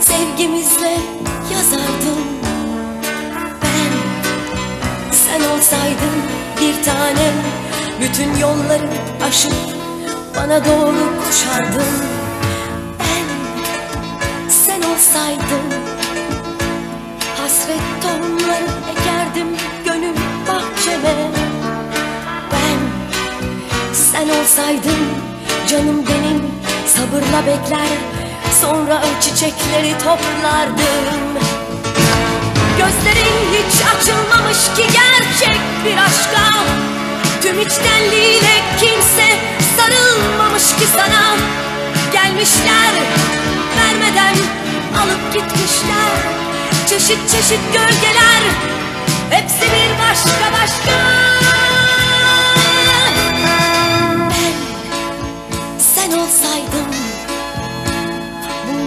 sevgimizle yazardım. Ben sen olsaydın bir tanem. Bütün yolları aşıp bana doğru koşardın. Ben sen olsaydın Hasret tohumları ekerdim gönül bahçeme. Ben sen olsaydın canım benim Sabırla bekler sonra çiçekleri toplardım. Gözlerin hiç açılmamış ki gerçek bir aşka. Tüm içtenliğiyle kimse sarılmamış ki sana. Gelmişler vermeden alıp gitmişler. Çeşit çeşit gölgeler hepsi bir başka başka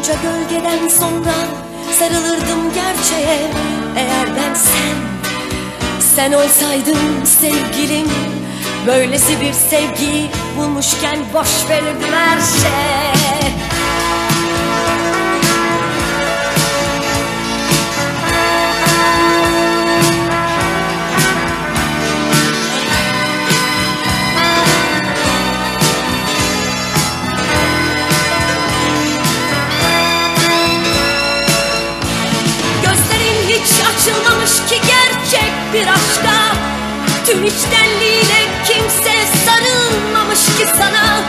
Bunca gölgeden sonra sarılırdım gerçeğe. Eğer ben sen, sen olsaydın sevgilim Böylesi bir sevgiyi bulmuşken boş verirdim her şey aşka Tüm içtenliğiyle kimse sarılmamış ki sana.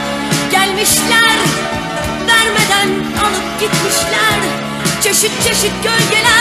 Gelmişler vermeden alıp gitmişler. Çeşit çeşit gölgeler